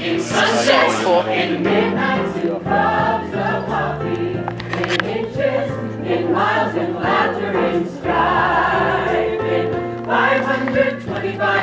In successful in midnight's to clubs of coffee in inches in miles in laughter and striving 525